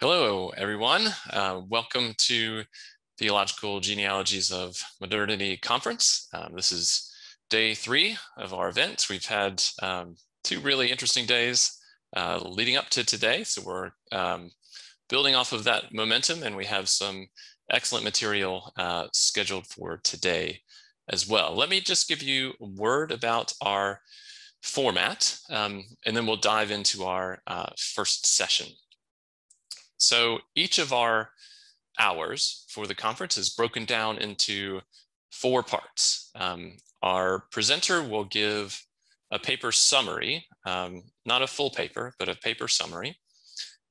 Hello, everyone. Uh, welcome to Theological Genealogies of Modernity Conference. Um, this is day three of our event. We've had um, two really interesting days uh, leading up to today. So we're um, building off of that momentum and we have some excellent material uh, scheduled for today as well. Let me just give you a word about our format um, and then we'll dive into our uh, first session. So each of our hours for the conference is broken down into four parts. Um, our presenter will give a paper summary, um, not a full paper, but a paper summary.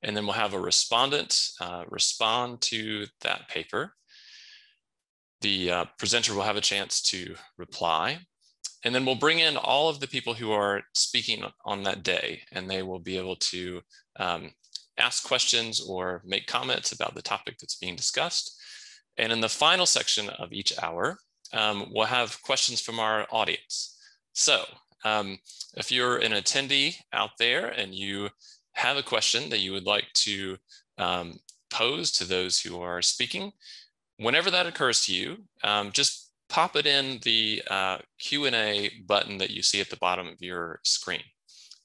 And then we'll have a respondent uh, respond to that paper. The uh, presenter will have a chance to reply. And then we'll bring in all of the people who are speaking on that day, and they will be able to um, ask questions or make comments about the topic that's being discussed. And in the final section of each hour, um, we'll have questions from our audience. So um, if you're an attendee out there and you have a question that you would like to um, pose to those who are speaking, whenever that occurs to you, um, just pop it in the uh, Q&A button that you see at the bottom of your screen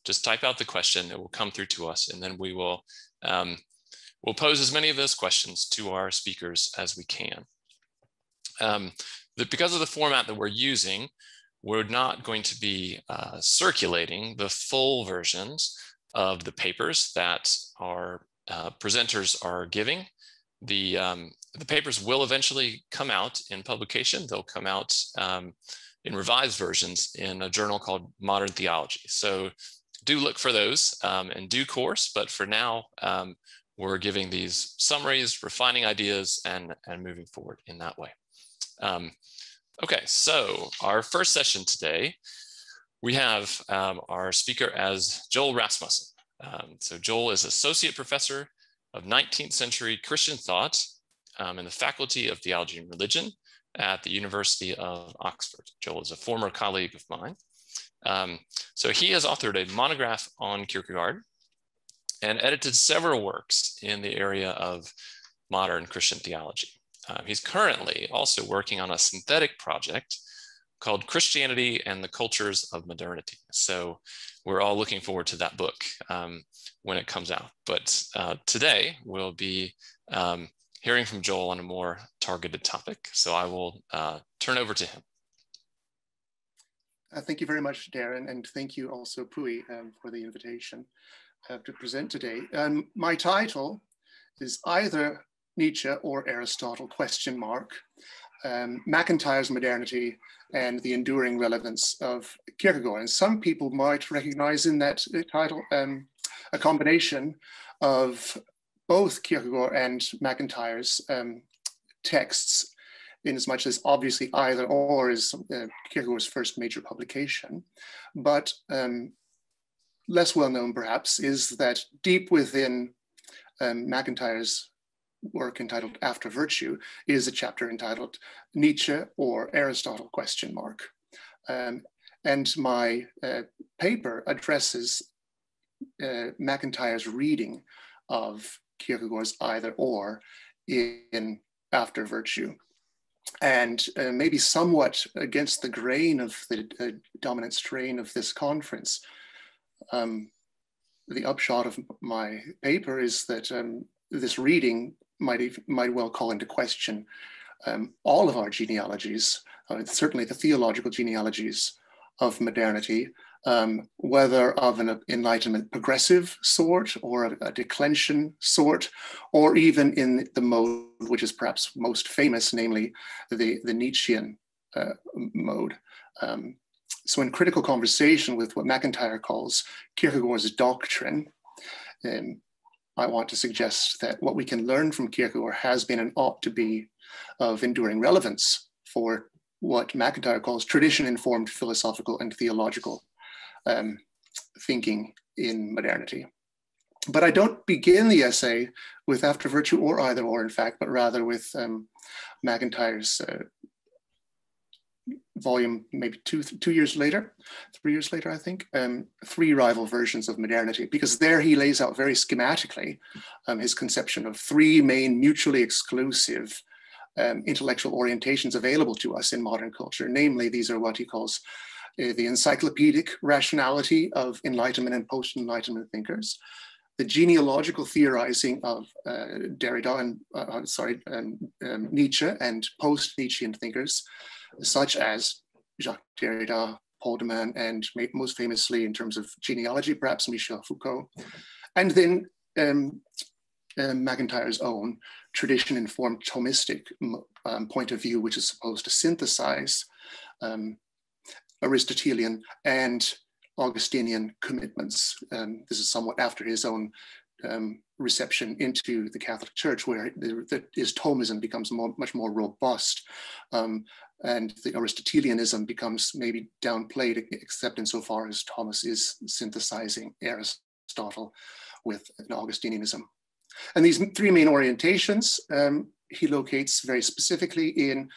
just type out the question, it will come through to us, and then we will um, we'll pose as many of those questions to our speakers as we can. Um, the, because of the format that we're using, we're not going to be uh, circulating the full versions of the papers that our uh, presenters are giving. The, um, the papers will eventually come out in publication. They'll come out um, in revised versions in a journal called Modern Theology. So do look for those um, in due course, but for now, um, we're giving these summaries, refining ideas, and, and moving forward in that way. Um, okay, so our first session today, we have um, our speaker as Joel Rasmussen. Um, so Joel is Associate Professor of 19th Century Christian Thought um, in the Faculty of Theology and Religion at the University of Oxford. Joel is a former colleague of mine. Um, so he has authored a monograph on Kierkegaard and edited several works in the area of modern Christian theology. Um, he's currently also working on a synthetic project called Christianity and the Cultures of Modernity. So we're all looking forward to that book um, when it comes out. But uh, today we'll be um, hearing from Joel on a more targeted topic. So I will uh, turn over to him. Uh, thank you very much, Darren, and thank you also, Pui, um, for the invitation uh, to present today. Um, my title is either Nietzsche or Aristotle, question mark, um, MacIntyre's modernity and the enduring relevance of Kierkegaard. And some people might recognize in that title um, a combination of both Kierkegaard and MacIntyre's um, texts in as much as obviously either or is uh, Kierkegaard's first major publication. But um, less well known perhaps is that deep within um, MacIntyre's work entitled After Virtue is a chapter entitled Nietzsche or Aristotle question mark. Um, and my uh, paper addresses uh, MacIntyre's reading of Kierkegaard's either or in After Virtue and uh, maybe somewhat against the grain of the uh, dominant strain of this conference. Um, the upshot of my paper is that um, this reading might, even, might well call into question um, all of our genealogies, uh, certainly the theological genealogies of modernity, um, whether of an enlightenment progressive sort or a, a, declension sort, or even in the mode which is perhaps most famous, namely the, the Nietzschean uh, mode. Um, so in critical conversation with what MacIntyre calls Kierkegaard's doctrine, um, I want to suggest that what we can learn from Kierkegaard has been and ought to be of enduring relevance for what MacIntyre calls tradition-informed philosophical and theological um, thinking in modernity. But I don't begin the essay with after virtue or either or, in fact, but rather with um, MacIntyre's uh, volume maybe two two years later, three years later, I think, um, three rival versions of modernity, because there he lays out very schematically um, his conception of three main mutually exclusive um, intellectual orientations available to us in modern culture. Namely, these are what he calls the encyclopedic rationality of Enlightenment and post-Enlightenment thinkers, the genealogical theorizing of uh, Derrida and uh, uh sorry um, um, Nietzsche and post-Nietzschean thinkers, such as Jacques Derrida, Paul de Man, and most famously in terms of genealogy, perhaps Michel Foucault, and then um, um, MacIntyre's own tradition-informed Thomistic um, point of view, which is supposed to synthesize um, Aristotelian and Augustinian commitments. Um, this is somewhat after his own um, reception into the Catholic Church, where the, the, his Thomism becomes more, much more robust, um, and the Aristotelianism becomes maybe downplayed, except insofar as Thomas is synthesizing Aristotle with an Augustinianism. And these three main orientations um, he locates very specifically in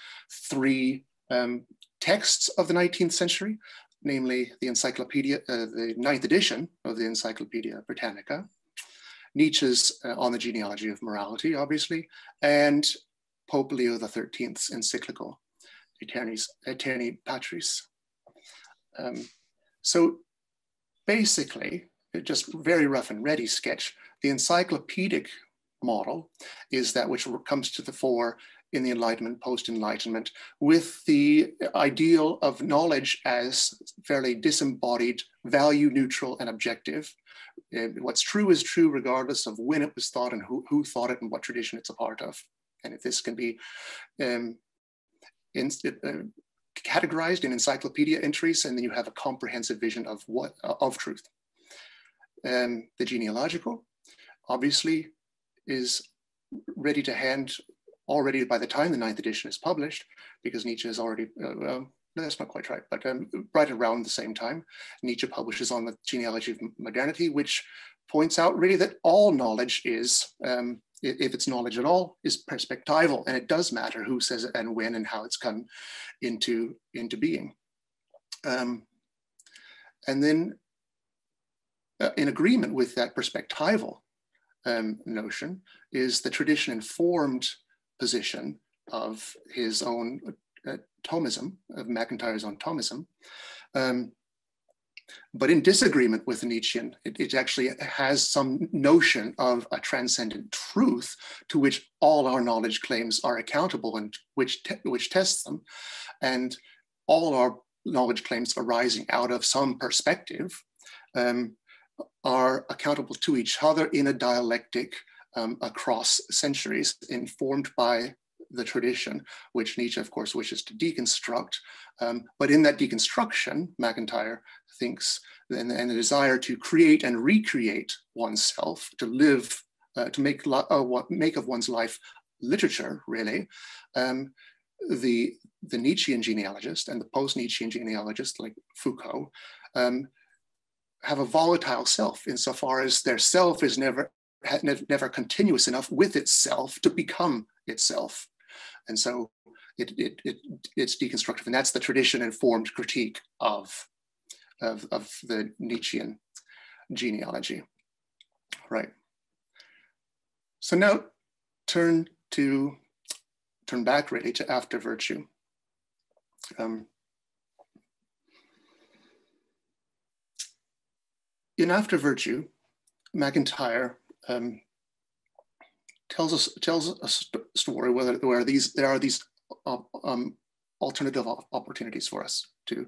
three um, texts of the 19th century, namely the Encyclopedia, uh, the ninth edition of the Encyclopedia Britannica, Nietzsche's uh, On the Genealogy of Morality, obviously, and Pope Leo XIII's encyclical, Aeternis, Aeterni Patris. Um, so basically, just very rough and ready sketch, the encyclopedic model is that which comes to the fore in the Enlightenment, post Enlightenment, with the ideal of knowledge as fairly disembodied, value neutral, and objective. What's true is true, regardless of when it was thought and who, who thought it and what tradition it's a part of. And if this can be um, in, uh, categorized in encyclopedia entries, and then you have a comprehensive vision of what uh, of truth. Um, the genealogical, obviously, is ready to hand already by the time the ninth edition is published, because Nietzsche is already, uh, well, no, that's not quite right, but um, right around the same time, Nietzsche publishes on the genealogy of modernity, which points out really that all knowledge is, um, if it's knowledge at all, is perspectival, and it does matter who says it and when and how it's come into, into being. Um, and then uh, in agreement with that perspectival um, notion is the tradition informed position of his own uh, Thomism, of MacIntyre's own Thomism. Um, but in disagreement with Nietzschean, it, it, actually has some notion of a transcendent truth to which all our knowledge claims are accountable and which, te which tests them. And all our knowledge claims arising out of some perspective um, are accountable to each other in a dialectic um, across centuries, informed by the tradition, which Nietzsche, of course, wishes to deconstruct. Um, but in that deconstruction, MacIntyre thinks, and, and the desire to create and recreate oneself, to live, uh, to make, uh, what, make of one's life literature, really, um, the, the Nietzschean genealogist and the post-Nietzschean genealogist like Foucault um, have a volatile self insofar as their self is never never continuous enough with itself to become itself. And so it, it, it, it's deconstructive. And that's the tradition informed critique of, of, of the Nietzschean genealogy. Right. So now turn to, turn back really to after virtue. Um, in After Virtue, MacIntyre um, tells us tells a st story where, where these there are these uh, um, alternative opportunities for us to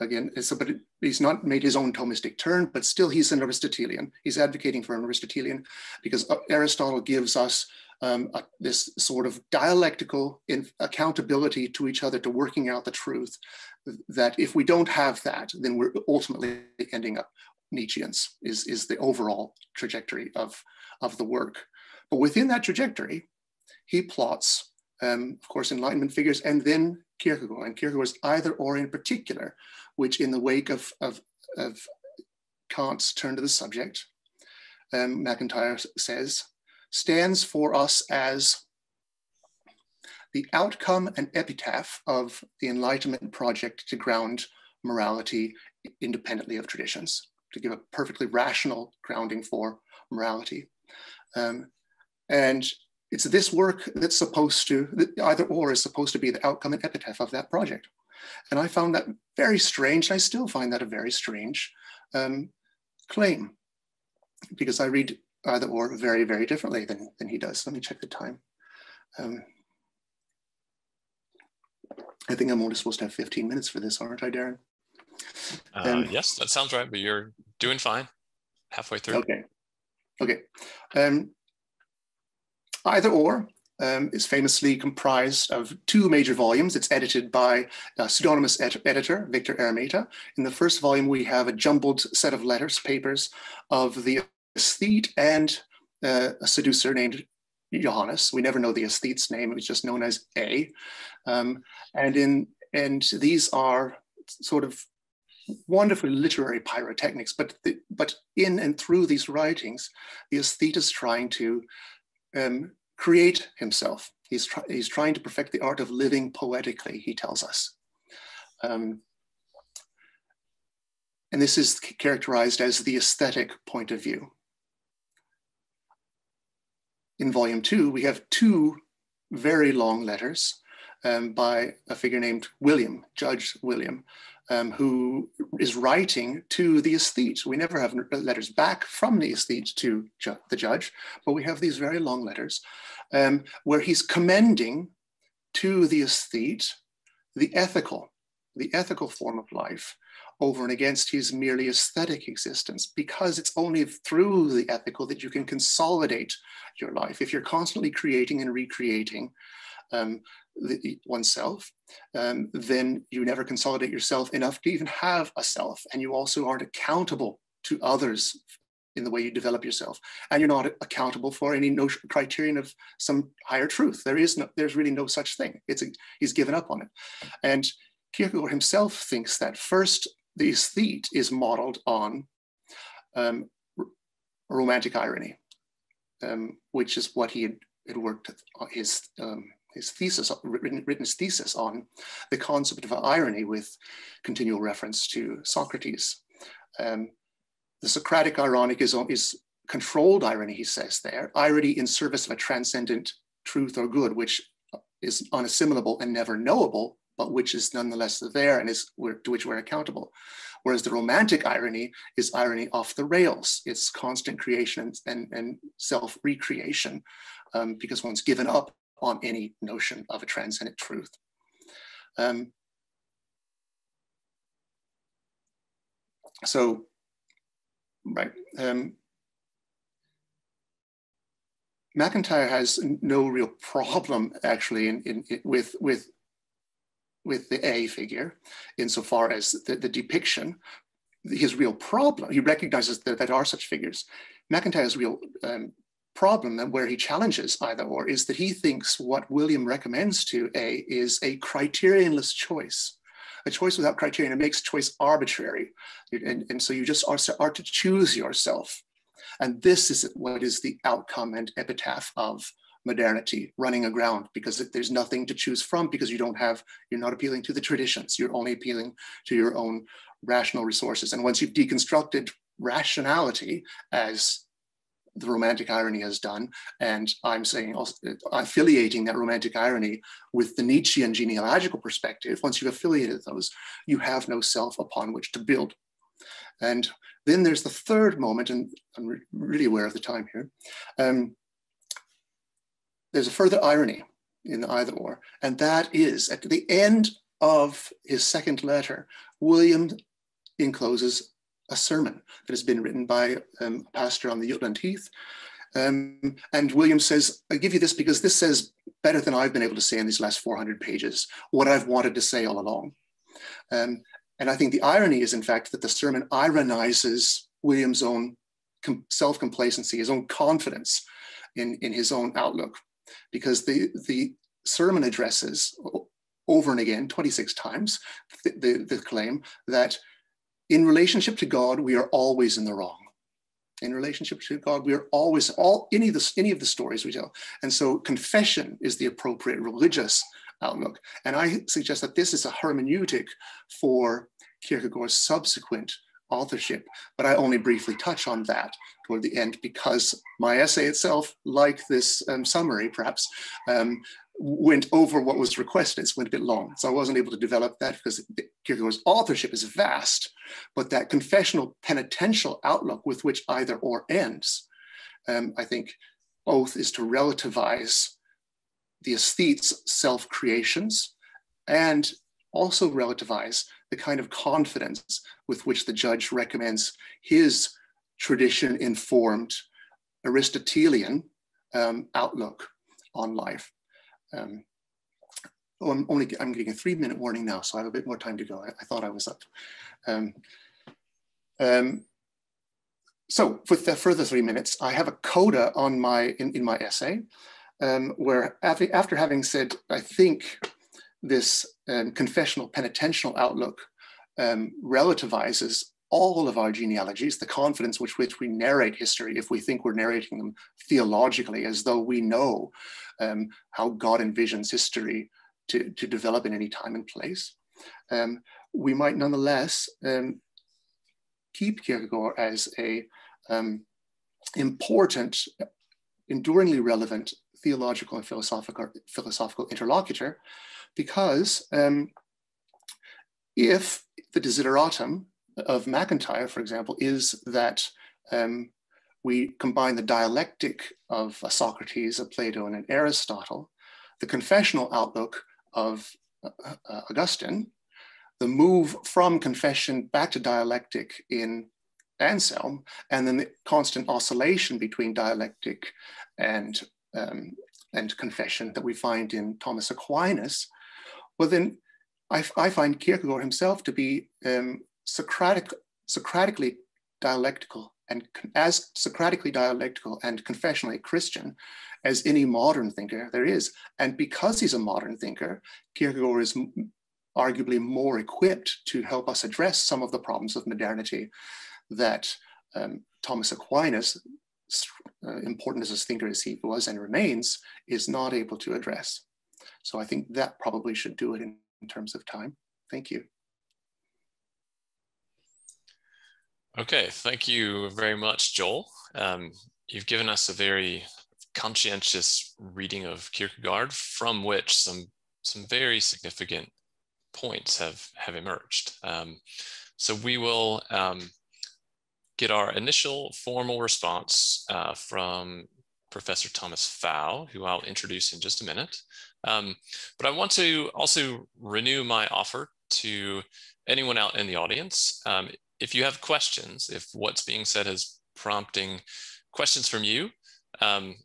again so but he's not made his own thomistic turn but still he's an aristotelian. He's advocating for an aristotelian because uh, aristotle gives us um, uh, this sort of dialectical accountability to each other to working out the truth that if we don't have that then we're ultimately ending up Nietzscheans is, is the overall trajectory of, of the work. But within that trajectory, he plots, um, of course, Enlightenment figures and then Kierkegaard. And Kierkegaard's either or in particular, which in the wake of, of, of Kant's turn to the subject, um, MacIntyre says, stands for us as the outcome and epitaph of the Enlightenment project to ground morality independently of traditions, to give a perfectly rational grounding for morality. Um, and it's this work that's supposed to, either or is supposed to be the outcome and epitaph of that project. And I found that very strange. I still find that a very strange um, claim because I read either or very, very differently than, than he does. Let me check the time. Um, I think I'm only supposed to have 15 minutes for this, aren't I, Darren? Uh, um, yes, that sounds right, but you're doing fine halfway through. Okay. Okay. Um, either or um, is famously comprised of two major volumes. It's edited by a pseudonymous ed editor, Victor Eremita. In the first volume, we have a jumbled set of letters, papers of the aesthete and uh, a seducer named Johannes. We never know the aesthete's name. It was just known as A. Um, and in and these are sort of wonderful literary pyrotechnics, but the, but in and through these writings, the aesthete is trying to um, create himself. He's, try, he's trying to perfect the art of living poetically, he tells us. Um, and this is characterized as the aesthetic point of view. In volume two, we have two very long letters um, by a figure named William, Judge William, um, who is writing to the aesthete. We never have letters back from the aesthete to ju the judge, but we have these very long letters um, where he's commending to the aesthete the ethical, the ethical form of life over and against his merely aesthetic existence, because it's only through the ethical that you can consolidate your life. If you're constantly creating and recreating, um, the, oneself, um, then you never consolidate yourself enough to even have a self. And you also aren't accountable to others in the way you develop yourself. And you're not accountable for any notion, criterion of some higher truth. There is no, there's really no such thing. It's a, he's given up on it. And Kierkegaard himself thinks that first, the aesthete is modeled on um, romantic irony, um, which is what he had, had worked his um, his thesis, written, written his thesis on the concept of irony with continual reference to Socrates. Um, the Socratic ironic is, is controlled irony, he says there, irony in service of a transcendent truth or good, which is unassimilable and never knowable, but which is nonetheless there and is to which we're accountable. Whereas the romantic irony is irony off the rails. It's constant creation and, and self recreation um, because one's given up on any notion of a transcendent truth. Um, so, right. Um, MacIntyre has no real problem actually in, in, in, with, with, with the A figure insofar as the, the depiction, his real problem, he recognizes that there are such figures. MacIntyre's real um, problem where he challenges either or is that he thinks what William recommends to A is a criterionless choice. A choice without criterion, it makes choice arbitrary. And, and so you just are, are to choose yourself. And this is what is the outcome and epitaph of modernity running aground because there's nothing to choose from because you don't have, you're not appealing to the traditions. You're only appealing to your own rational resources. And once you've deconstructed rationality as the romantic irony has done. And I'm saying, also, affiliating that romantic irony with the Nietzschean genealogical perspective, once you've affiliated those, you have no self upon which to build. And then there's the third moment, and I'm re really aware of the time here. Um, there's a further irony in the either or, and that is at the end of his second letter, William encloses a sermon that has been written by um, a pastor on the Jutland Heath. Um, and William says, I give you this because this says better than I've been able to say in these last 400 pages, what I've wanted to say all along. Um, and I think the irony is, in fact, that the sermon ironizes William's own self complacency, his own confidence in, in his own outlook, because the, the sermon addresses over and again, 26 times, the, the, the claim that in relationship to God, we are always in the wrong. in relationship to God. We are always all any of the any of the stories we tell, and so confession is the appropriate religious outlook. And I suggest that this is a hermeneutic for Kierkegaard's subsequent authorship, but I only briefly touch on that toward the end because my essay itself, like this um, summary perhaps, um, went over what was requested. It went a bit long. So I wasn't able to develop that because Kierkegaard's authorship is vast, but that confessional penitential outlook with which either or ends, um, I think both is to relativize the aesthete's self-creations and also relativize the kind of confidence with which the judge recommends his tradition-informed Aristotelian um, outlook on life. Um, oh, I'm only I'm getting a three minute warning now, so I have a bit more time to go. I, I thought I was up. Um, um, so with the further three minutes, I have a coda on my in, in my essay, um, where after, after having said, I think this um, confessional penitential outlook um, relativizes all of our genealogies, the confidence with which we narrate history, if we think we're narrating them theologically, as though we know um, how God envisions history to, to develop in any time and place, um, we might nonetheless um, keep Kierkegaard as a um, important, enduringly relevant theological and philosophical, philosophical interlocutor, because um, if the desideratum of MacIntyre, for example, is that um, we combine the dialectic of a Socrates, a Plato, and an Aristotle, the confessional outlook of uh, uh, Augustine, the move from confession back to dialectic in Anselm, and then the constant oscillation between dialectic and, um, and confession that we find in Thomas Aquinas, well then I, I find Kierkegaard himself to be um, Socratic, Socratically dialectical and as Socratically dialectical and confessionally Christian as any modern thinker there is. And because he's a modern thinker, Kierkegaard is arguably more equipped to help us address some of the problems of modernity that um, Thomas Aquinas, uh, important as a thinker as he was and remains, is not able to address. So I think that probably should do it in, in terms of time. Thank you. Okay, thank you very much, Joel. Um, you've given us a very conscientious reading of Kierkegaard from which some, some very significant points have, have emerged. Um, so we will um, get our initial formal response uh, from Professor Thomas Pfau, who I'll introduce in just a minute. Um, but I want to also renew my offer to anyone out in the audience. Um, if you have questions, if what's being said is prompting questions from you, um,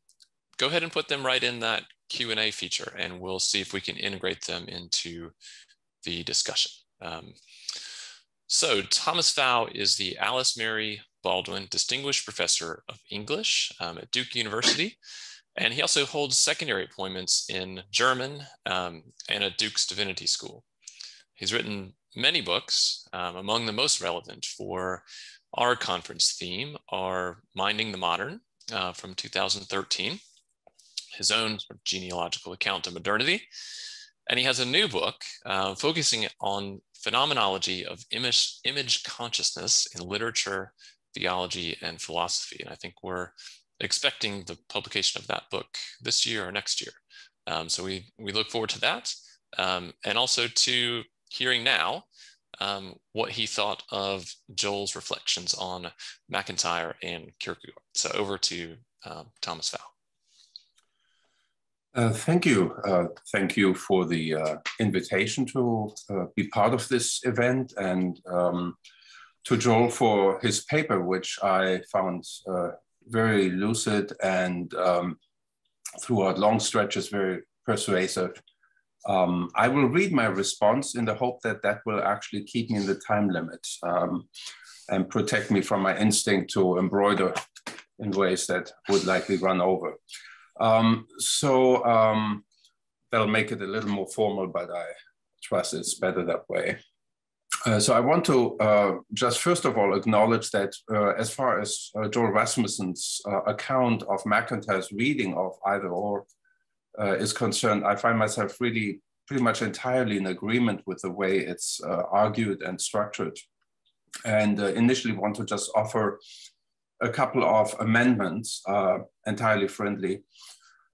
go ahead and put them right in that Q&A feature and we'll see if we can integrate them into the discussion. Um, so Thomas Pfau is the Alice Mary Baldwin Distinguished Professor of English um, at Duke University. And he also holds secondary appointments in German um, and at Duke's Divinity School. He's written many books, um, among the most relevant for our conference theme are Minding the Modern uh, from 2013, his own genealogical account of modernity. And he has a new book uh, focusing on phenomenology of image, image consciousness in literature, theology, and philosophy. And I think we're expecting the publication of that book this year or next year. Um, so we, we look forward to that. Um, and also to hearing now um, what he thought of Joel's reflections on MacIntyre and Kierkegaard. So over to um, Thomas Pfau. Uh, thank you. Uh, thank you for the uh, invitation to uh, be part of this event and um, to Joel for his paper, which I found uh, very lucid and um, throughout long stretches very persuasive. Um, I will read my response in the hope that that will actually keep me in the time limit um, and protect me from my instinct to embroider in ways that would likely run over. Um, so um, that'll make it a little more formal, but I trust it's better that way. Uh, so I want to uh, just first of all acknowledge that uh, as far as uh, Joel Rasmussen's uh, account of MacIntyre's reading of either or uh, is concerned, I find myself really pretty much entirely in agreement with the way it's argued and structured. And initially want to just offer a couple of amendments, entirely friendly,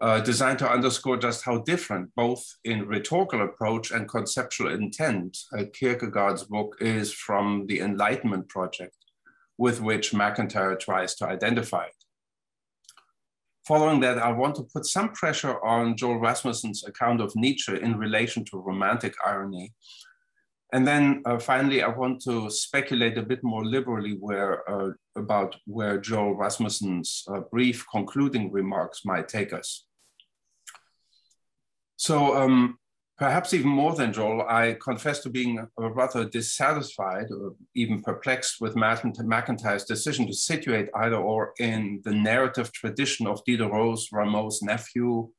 uh, designed to underscore just how different, both in rhetorical approach and conceptual intent, uh, Kierkegaard's book is from the Enlightenment project with which MacIntyre tries to identify. Following that, I want to put some pressure on Joel Rasmussen's account of Nietzsche in relation to romantic irony. And then uh, finally, I want to speculate a bit more liberally where, uh, about where Joel Rasmussen's uh, brief concluding remarks might take us. So um, perhaps even more than Joel, I confess to being rather dissatisfied or even perplexed with MacIntyre's decision to situate either or in the narrative tradition of Diderot's Rameau's nephew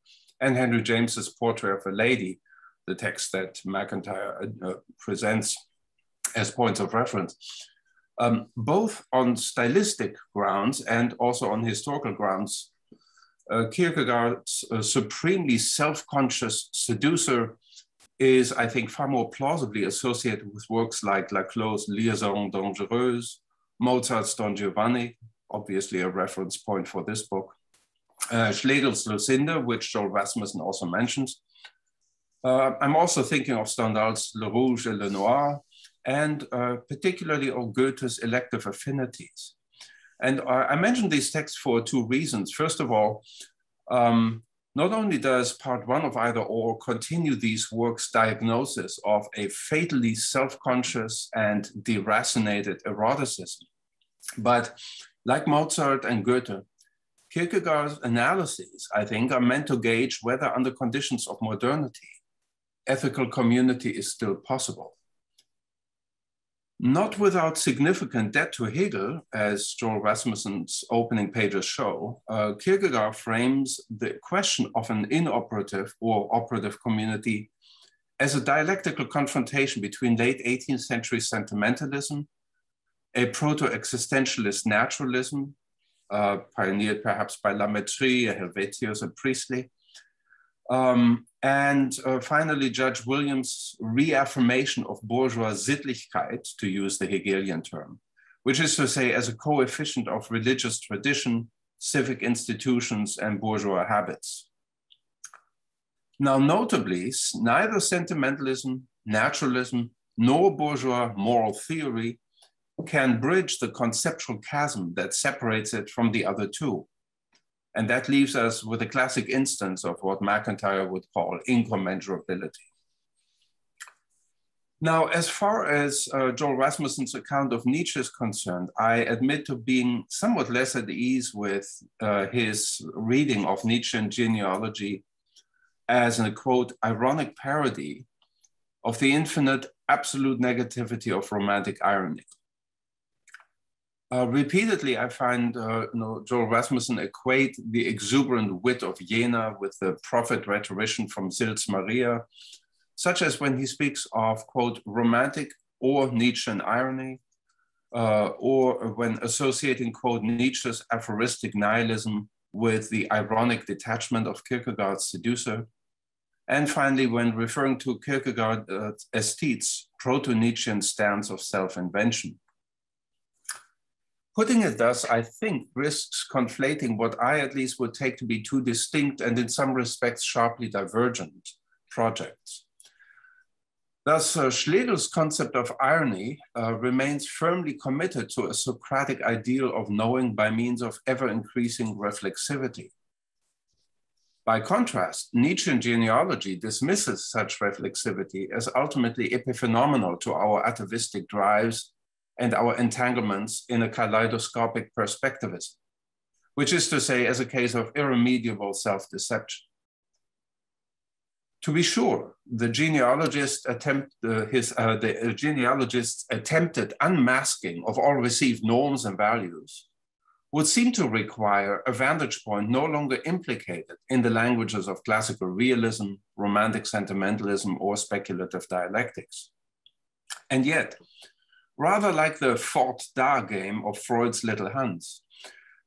and Henry James's Portrait of a Lady, the text that MacIntyre uh, presents as points of reference. Um, both on stylistic grounds and also on historical grounds, uh, Kierkegaard's uh, supremely self-conscious seducer is, I think, far more plausibly associated with works like Laclos' Liaison Dangereuse, Mozart's Don Giovanni, obviously a reference point for this book, uh, Schlegel's Lucinda, which Joel Rasmussen also mentions. Uh, I'm also thinking of Stendhal's Le Rouge et le Noir, and uh, particularly of Goethe's elective affinities. And I mentioned these texts for two reasons. First of all, um, not only does part one of either or continue these works' diagnosis of a fatally self-conscious and deracinated eroticism, but like Mozart and Goethe, Kierkegaard's analyses, I think, are meant to gauge whether under conditions of modernity, ethical community is still possible not without significant debt to Hegel, as Joel Rasmussen's opening pages show, uh, Kierkegaard frames the question of an inoperative or operative community as a dialectical confrontation between late 18th century sentimentalism, a proto-existentialist naturalism, uh, pioneered perhaps by La Mettrie, Helvetius, and Priestley, um, and uh, finally, Judge Williams' reaffirmation of bourgeois Sittlichkeit, to use the Hegelian term, which is to say, as a coefficient of religious tradition, civic institutions, and bourgeois habits. Now, notably, neither sentimentalism, naturalism, nor bourgeois moral theory can bridge the conceptual chasm that separates it from the other two. And that leaves us with a classic instance of what MacIntyre would call incommensurability. Now, as far as uh, Joel Rasmussen's account of Nietzsche is concerned, I admit to being somewhat less at ease with uh, his reading of Nietzschean genealogy as a quote, ironic parody of the infinite absolute negativity of romantic irony. Uh, repeatedly, I find uh, you know, Joel Rasmussen equate the exuberant wit of Jena with the prophet rhetorician from Sils Maria, such as when he speaks of, quote, romantic or Nietzschean irony, uh, or when associating, quote, Nietzsche's aphoristic nihilism with the ironic detachment of Kierkegaard's seducer. And finally, when referring to Kierkegaard's uh, aesthete's proto-Nietzschean stance of self-invention. Putting it thus, I think, risks conflating what I at least would take to be two distinct and in some respects sharply divergent projects. Thus, uh, Schlegel's concept of irony uh, remains firmly committed to a Socratic ideal of knowing by means of ever increasing reflexivity. By contrast, Nietzschean genealogy dismisses such reflexivity as ultimately epiphenomenal to our atavistic drives and our entanglements in a kaleidoscopic perspectivism, which is to say, as a case of irremediable self-deception. To be sure, the genealogist attempt uh, his uh, the genealogist's attempted unmasking of all received norms and values would seem to require a vantage point no longer implicated in the languages of classical realism, romantic sentimentalism, or speculative dialectics. And yet, rather like the Fort da game of Freud's Little Hans,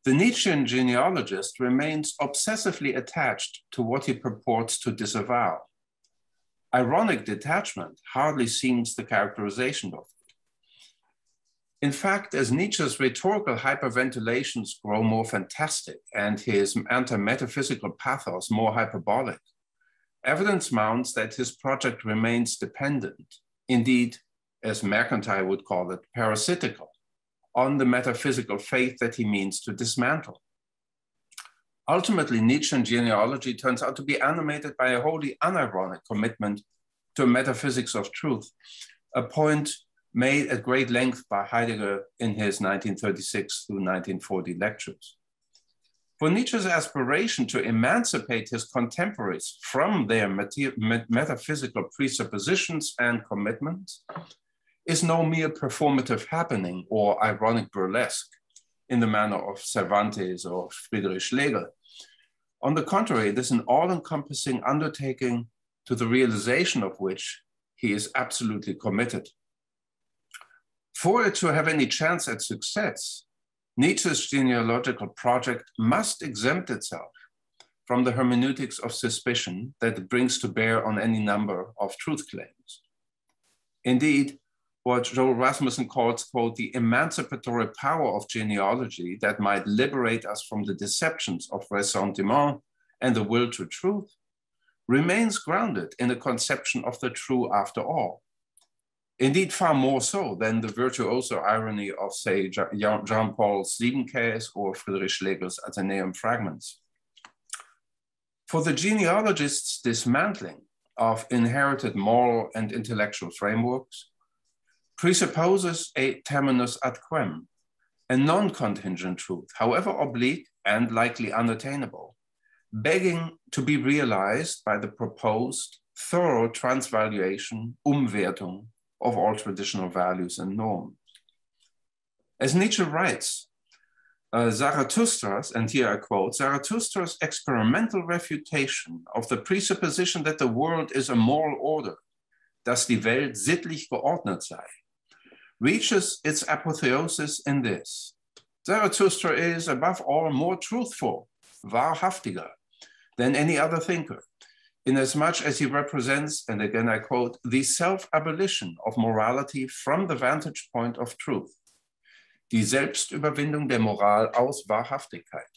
the Nietzschean genealogist remains obsessively attached to what he purports to disavow. Ironic detachment hardly seems the characterization of it. In fact, as Nietzsche's rhetorical hyperventilations grow more fantastic and his anti-metaphysical pathos more hyperbolic, evidence mounts that his project remains dependent, indeed, as MacIntyre would call it, parasitical, on the metaphysical faith that he means to dismantle. Ultimately, Nietzschean genealogy turns out to be animated by a wholly unironic commitment to metaphysics of truth, a point made at great length by Heidegger in his 1936 through 1940 lectures. For Nietzsche's aspiration to emancipate his contemporaries from their metaphysical presuppositions and commitments is no mere performative happening or ironic burlesque in the manner of Cervantes or Friedrich Schlegel. On the contrary, it is an all-encompassing undertaking to the realization of which he is absolutely committed. For it to have any chance at success, Nietzsche's genealogical project must exempt itself from the hermeneutics of suspicion that it brings to bear on any number of truth claims. Indeed, what Joel Rasmussen calls, quote, the emancipatory power of genealogy that might liberate us from the deceptions of ressentiment and the will to truth, remains grounded in a conception of the true after all. Indeed, far more so than the virtuoso irony of, say, Jean-Paul Siebenkäs or Friedrich Schlegel's Athenaeum fragments. For the genealogist's dismantling of inherited moral and intellectual frameworks presupposes a terminus ad quem, a non-contingent truth, however oblique and likely unattainable, begging to be realized by the proposed thorough transvaluation, umwertung, of all traditional values and norms. As Nietzsche writes, uh, Zarathustra's, and here I quote, Zarathustra's experimental refutation of the presupposition that the world is a moral order, dass die Welt sittlich geordnet sei, reaches its apotheosis in this. Zarathustra is, above all, more truthful, wahrhaftiger, than any other thinker, inasmuch as he represents, and again I quote, the self-abolition of morality from the vantage point of truth, die Selbstüberwindung der Moral aus Wahrhaftigkeit.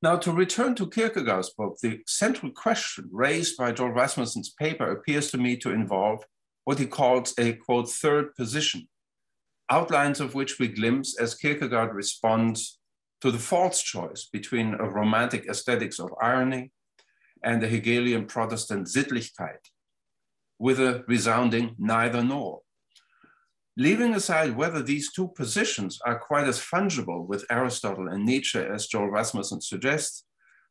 Now, to return to Kierkegaard's book, the central question raised by Joel Rasmussen's paper appears to me to involve what he calls a quote, third position, outlines of which we glimpse as Kierkegaard responds to the false choice between a romantic aesthetics of irony and the Hegelian Protestant Sittlichkeit, with a resounding neither nor. Leaving aside whether these two positions are quite as fungible with Aristotle and Nietzsche as Joel Rasmussen suggests,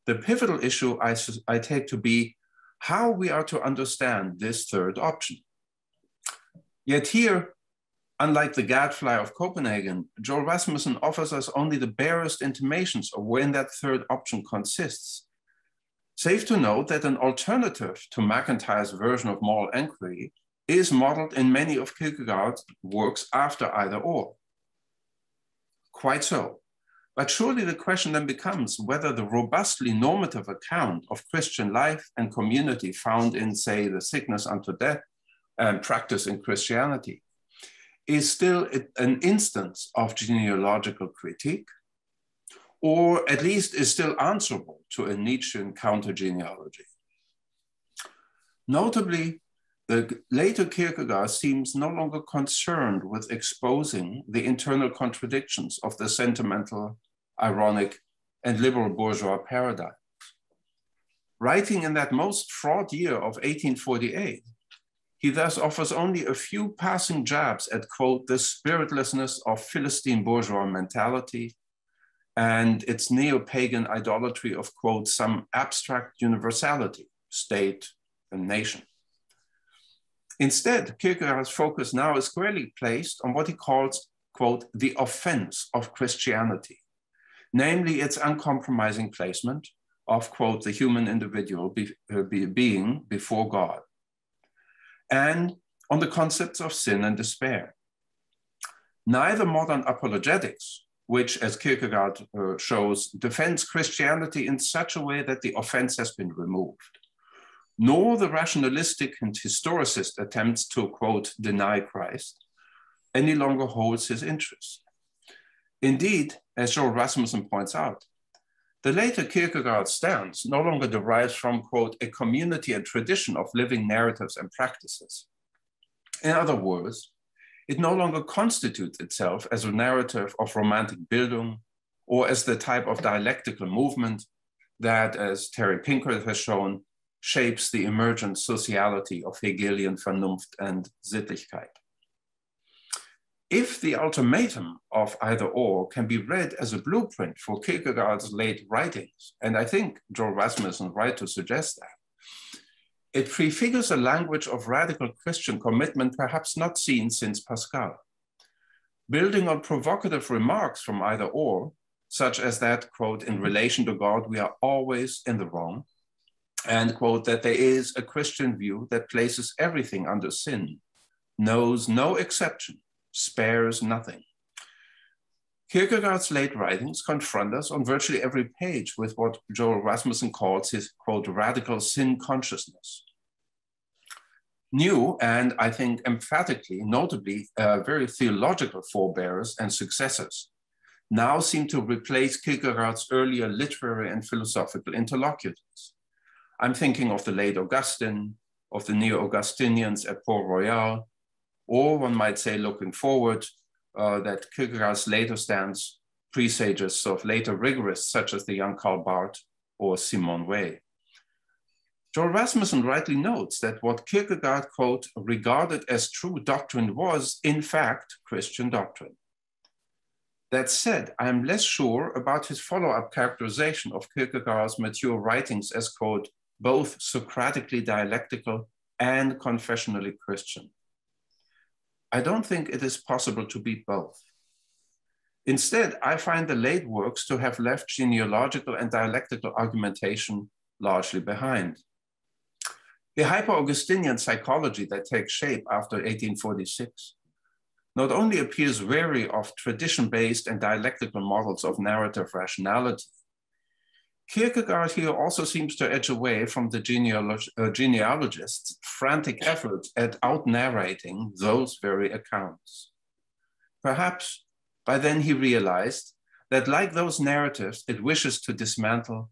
the pivotal issue I, I take to be how we are to understand this third option. Yet here, unlike the gadfly of Copenhagen, Joel Rasmussen offers us only the barest intimations of when that third option consists. Safe to note that an alternative to MacIntyre's version of moral inquiry is modeled in many of Kierkegaard's works after either or. Quite so. But surely the question then becomes whether the robustly normative account of Christian life and community found in, say, the sickness unto death and practice in Christianity is still an instance of genealogical critique, or at least is still answerable to a Nietzschean counter genealogy. Notably, the later Kierkegaard seems no longer concerned with exposing the internal contradictions of the sentimental, ironic, and liberal bourgeois paradigm. Writing in that most fraught year of 1848, he thus offers only a few passing jabs at, quote, the spiritlessness of Philistine bourgeois mentality and its neo-pagan idolatry of, quote, some abstract universality, state and nation. Instead, Kierkegaard's focus now is squarely placed on what he calls, quote, the offense of Christianity, namely its uncompromising placement of, quote, the human individual be, uh, be, being before God and on the concepts of sin and despair. Neither modern apologetics, which, as Kierkegaard uh, shows, defends Christianity in such a way that the offense has been removed, nor the rationalistic and historicist attempts to, quote, deny Christ, any longer holds his interest. Indeed, as Joel Rasmussen points out, the later Kierkegaard stance no longer derives from, quote, a community and tradition of living narratives and practices. In other words, it no longer constitutes itself as a narrative of romantic Bildung or as the type of dialectical movement that, as Terry Pinkard has shown, shapes the emergent sociality of Hegelian Vernunft and Sittlichkeit. If the ultimatum of either or can be read as a blueprint for Kierkegaard's late writings, and I think Joel Rasmussen right to suggest that, it prefigures a language of radical Christian commitment perhaps not seen since Pascal. Building on provocative remarks from either or, such as that, quote, in relation to God, we are always in the wrong, and, quote, that there is a Christian view that places everything under sin, knows no exception, spares nothing. Kierkegaard's late writings confront us on virtually every page with what Joel Rasmussen calls his, quote, radical sin consciousness. New and I think emphatically, notably, uh, very theological forebearers and successors now seem to replace Kierkegaard's earlier literary and philosophical interlocutors. I'm thinking of the late Augustine, of the neo-Augustinians at Port Royal, or one might say, looking forward, uh, that Kierkegaard's later stance presages of later rigorists such as the young Karl Barth or Simone Weil. Joel Rasmussen rightly notes that what Kierkegaard, quote, regarded as true doctrine was, in fact, Christian doctrine. That said, I am less sure about his follow-up characterization of Kierkegaard's mature writings as, quote, both Socratically dialectical and confessionally Christian. I don't think it is possible to be both. Instead, I find the late works to have left genealogical and dialectical argumentation largely behind. The hyper-Augustinian psychology that takes shape after 1846 not only appears wary of tradition-based and dialectical models of narrative rationality, Kierkegaard here also seems to edge away from the genealog uh, genealogist's frantic efforts at out-narrating those very accounts. Perhaps by then he realized that like those narratives it wishes to dismantle,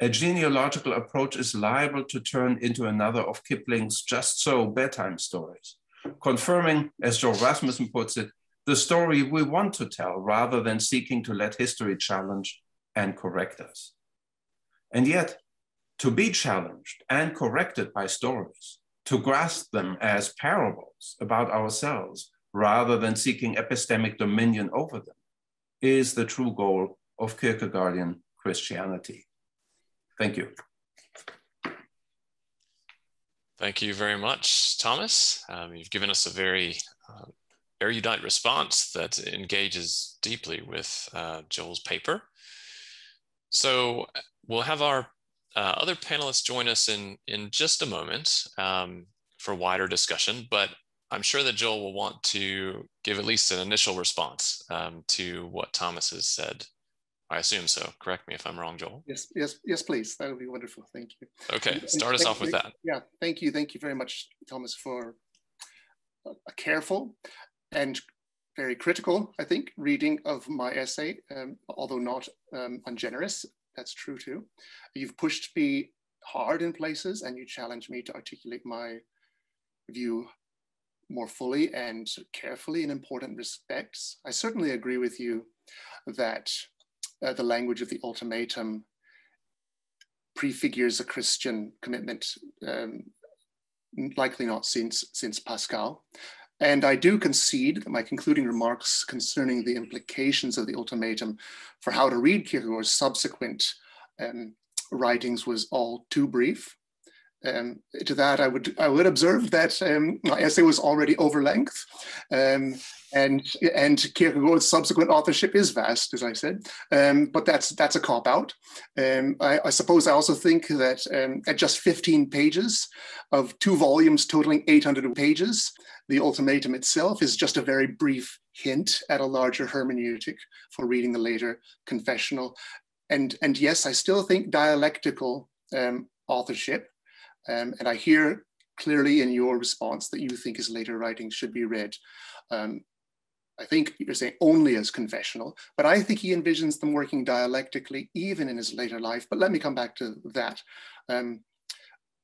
a genealogical approach is liable to turn into another of Kipling's just so bedtime stories, confirming, as Joel Rasmussen puts it, the story we want to tell rather than seeking to let history challenge and correct us. And yet, to be challenged and corrected by stories, to grasp them as parables about ourselves rather than seeking epistemic dominion over them, is the true goal of Kierkegaardian Christianity. Thank you. Thank you very much, Thomas. Um, you've given us a very uh, erudite response that engages deeply with uh, Joel's paper. So we'll have our uh, other panelists join us in, in just a moment um, for wider discussion, but I'm sure that Joel will want to give at least an initial response um, to what Thomas has said. I assume so. Correct me if I'm wrong, Joel. Yes, yes, yes, please. That would be wonderful. Thank you. Okay, start us off with that. Yeah, thank you. Thank you very much, Thomas, for a careful and very critical, I think, reading of my essay, um, although not um, ungenerous. That's true too. You've pushed me hard in places and you challenged me to articulate my view more fully and carefully in important respects. I certainly agree with you that uh, the language of the ultimatum prefigures a Christian commitment, um, likely not since, since Pascal. And I do concede that my concluding remarks concerning the implications of the ultimatum for how to read Kierkegaard's subsequent um, writings was all too brief. um, to that, I would I would observe that um, my essay was already over length, um, and and Kierkegaard's subsequent authorship is vast, as I said. Um, but that's that's a cop out. Um, I, I, suppose I also think that um, at just 15 pages of two volumes totaling 800 pages, the ultimatum itself is just a very brief hint at a larger hermeneutic for reading the later confessional. And and yes, I still think dialectical authorship um, and I hear clearly in your response that you think his later writings should be read. Um, I think you're saying only as confessional, but I think he envisions them working dialectically even in his later life. But let me come back to that. Um,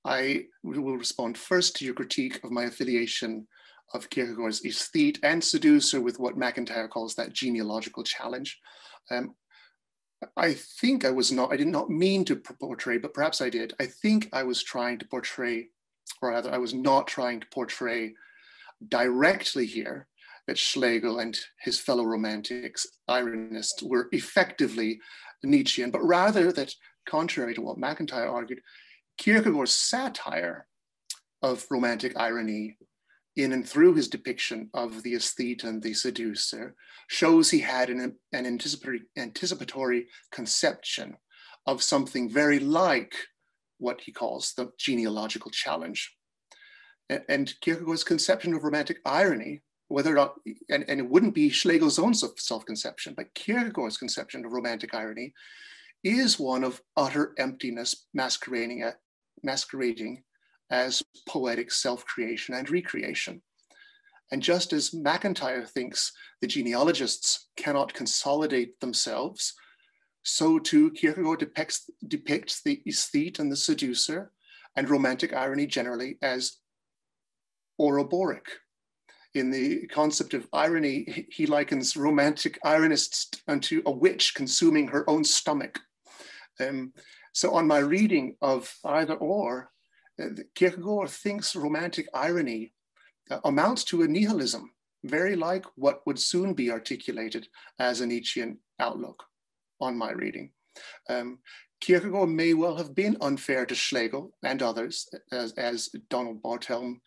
I will respond first to your critique of my affiliation of Kierkegaard's aesthete and seducer with what MacIntyre calls that genealogical challenge. Um, I think I was not, I did not mean to portray, but perhaps I did. I think I was trying to portray, or rather, I was not trying to portray directly here that Schlegel and his fellow romantics, ironists, were effectively Nietzschean, but rather that, contrary to what MacIntyre argued, Kierkegaard's satire of romantic irony in and through his depiction of the aesthete and the seducer, shows he had an, an anticipatory, anticipatory conception of something very like what he calls the genealogical challenge. And, Kierkegaard's conception of romantic irony, whether or not, and, and it wouldn't be Schlegel's own self-conception, but Kierkegaard's conception of romantic irony is one of utter emptiness masquerading, masquerading as poetic self-creation and recreation. And just as MacIntyre thinks the genealogists cannot consolidate themselves, so too Kierkegaard depicts, depicts the aesthete and the seducer and romantic irony generally as Ouroboros. In the concept of irony, he likens romantic ironists unto a witch consuming her own stomach. Um, so on my reading of either or, Kierkegaard thinks romantic irony uh, amounts to a nihilism, very like what would soon be articulated as a Nietzschean outlook on my reading. Um, Kierkegaard may well have been unfair to Schlegel and others, as, as Donald Barthelme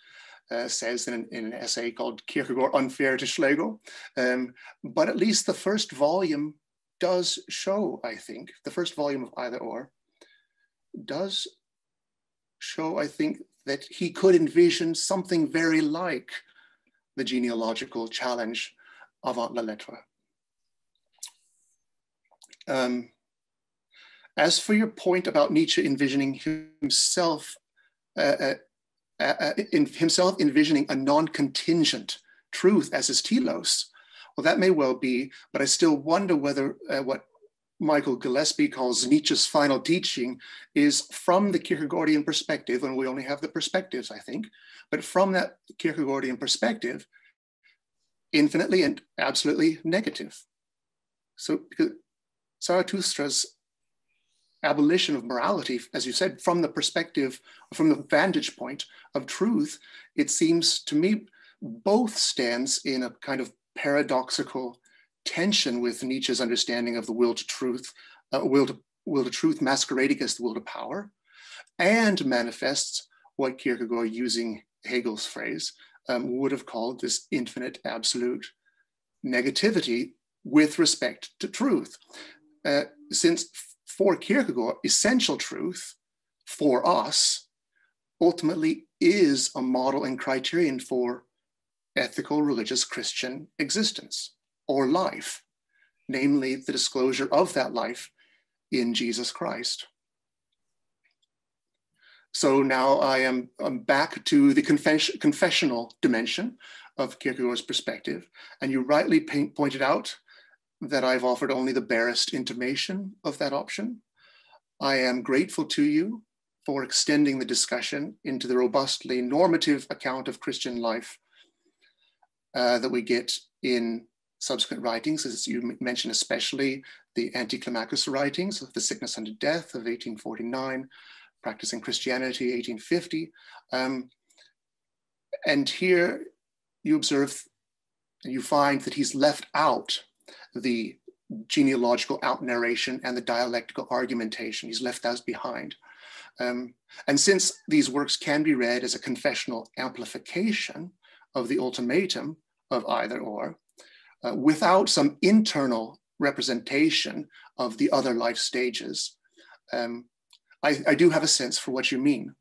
uh, says in, in, an essay called Kierkegaard Unfair to Schlegel. Um, but at least the first volume does show, I think, the first volume of Either Or does show, I think, that he could envision something very like the genealogical challenge avant la lettre. Um, as for your point about Nietzsche envisioning himself, uh, uh, uh, uh in himself envisioning a non-contingent truth as his telos, well, that may well be, but I still wonder whether uh, what Michael Gillespie calls Nietzsche's final teaching is from the Kierkegaardian perspective, and we only have the perspectives, I think, but from that Kierkegaardian perspective, infinitely and absolutely negative. So because Zarathustra's abolition of morality, as you said, from the perspective, from the vantage point of truth, it seems to me both stands in a kind of paradoxical tension with Nietzsche's understanding of the will to truth, uh, will, to, will to truth masquerading as the will to power, and manifests what Kierkegaard, using Hegel's phrase, um, would have called this infinite absolute negativity with respect to truth. Uh, since for Kierkegaard, essential truth for us ultimately is a model and criterion for ethical religious Christian existence or life, namely the disclosure of that life in Jesus Christ. So now I am I'm back to the confession, confessional dimension of Kierkegaard's perspective. And you rightly pointed out that I've offered only the barest intimation of that option. I am grateful to you for extending the discussion into the robustly normative account of Christian life uh, that we get in subsequent writings, as you mentioned, especially the Anti-Climacus writings of the sickness and death of 1849, practicing Christianity, 1850. Um, and here you observe you find that he's left out the genealogical out narration and the dialectical argumentation. He's left those behind. Um, and since these works can be read as a confessional amplification of the ultimatum of either or, uh, without some internal representation of the other life stages, um, I, I do have a sense for what you mean.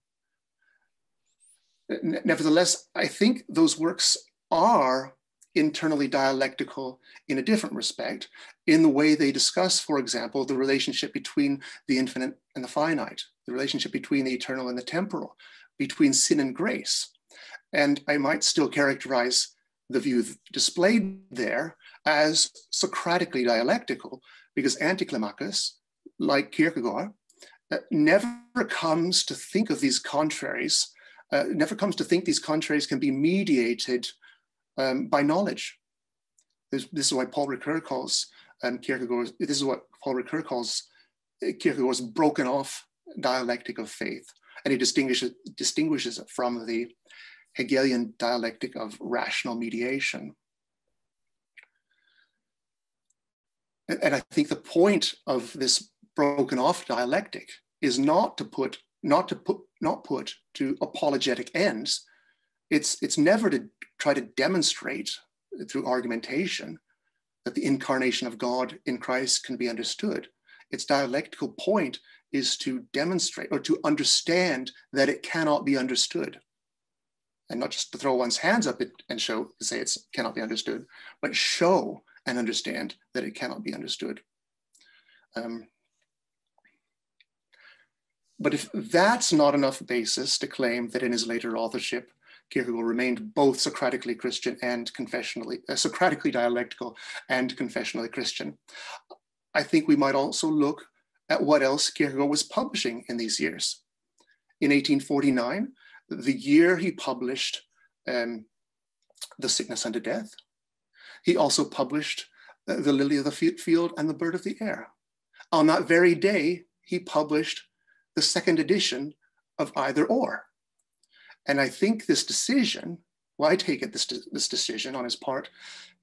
Nevertheless, I think those works are internally dialectical in a different respect, in the way they discuss, for example, the relationship between the infinite and the finite, the relationship between the eternal and the temporal, between sin and grace. And I might still characterize the view displayed there as Socratically dialectical, because Anti-Climacus, like Kierkegaard, uh, never comes to think of these contraries, uh, never comes to think these contraries can be mediated um, by knowledge. This, this, is why Paul Ricoeur calls um, Kierkegaard, this is what Paul Ricoeur calls uh, Kierkegaard's broken off dialectic of faith. And he distinguishes, distinguishes it from the Hegelian dialectic of rational mediation. And I think the point of this broken off dialectic is not to put, not to put, not put to apologetic ends. It's, it's never to try to demonstrate through argumentation that the incarnation of God in Christ can be understood. Its dialectical point is to demonstrate or to understand that it cannot be understood. And not just to throw one's hands up and show, say it cannot be understood, but show and understand that it cannot be understood. Um, but if that's not enough basis to claim that in his later authorship, Kierkegaard remained both Socratically Christian and confessionally, uh, Socratically dialectical and confessionally Christian. I think we might also look at what else Kierkegaard was publishing in these years. In 1849, the year he published um, The Sickness and the Death, he also published uh, The Lily of the Field and The Bird of the Air. On that very day, he published the second edition of Either Or. And I think this decision, well, I take it this, this decision on his part,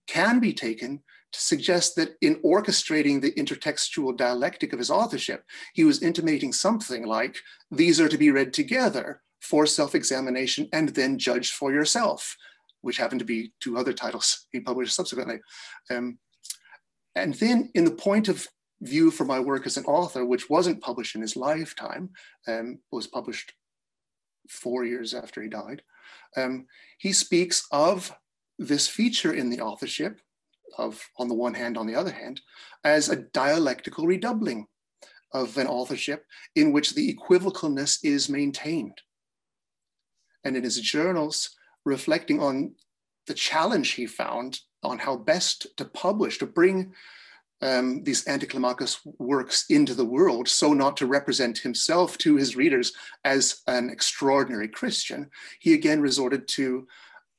can be taken to suggest that in orchestrating the intertextual dialectic of his authorship, he was intimating something like, these are to be read together for self-examination and then judge for yourself, which happened to be two other titles he published subsequently. Um, and then in the point of view for my work as an author, which wasn't published in his lifetime, um, was published four years after he died, um, he speaks of this feature in the authorship of, on the one hand, on the other hand, as a dialectical redoubling of an authorship in which the equivocalness is maintained. And in his journals, reflecting on the challenge he found on how best to publish, to bring um, these Anti-Climacus works into the world, so not to represent himself to his readers as an extraordinary Christian, he again resorted to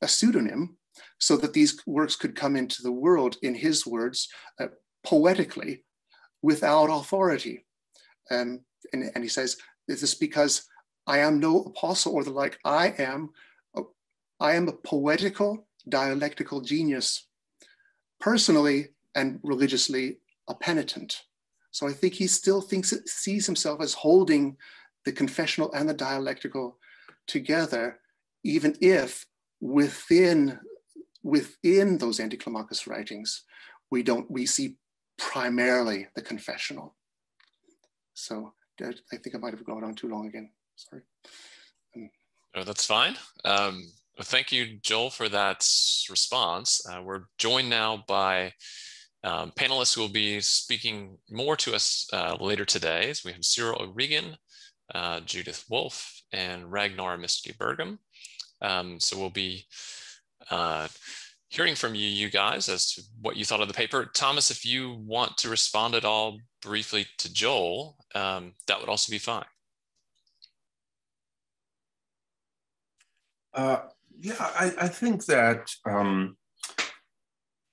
a pseudonym so that these works could come into the world, in his words, uh, poetically, without authority. Um, and, and he says, "Is this is because I am no apostle or the like, I am, I am a poetical dialectical genius. Personally, and religiously a penitent. So I think he still thinks sees himself as holding the confessional and the dialectical together, even if within within those Anti-Climacus writings, we don't we see primarily the confessional. So I think I might have gone on too long again. Sorry. Oh, that's fine. Um, thank you, Joel, for that response. Uh, we're joined now by um, panelists who will be speaking more to us uh, later today. So we have Cyril O'Regan, uh, Judith Wolfe, and Ragnar Misje Bergem. Um, so we'll be uh, hearing from you, you guys, as to what you thought of the paper. Thomas, if you want to respond at all briefly to Joel, um, that would also be fine. Uh, yeah, I, I, think that um,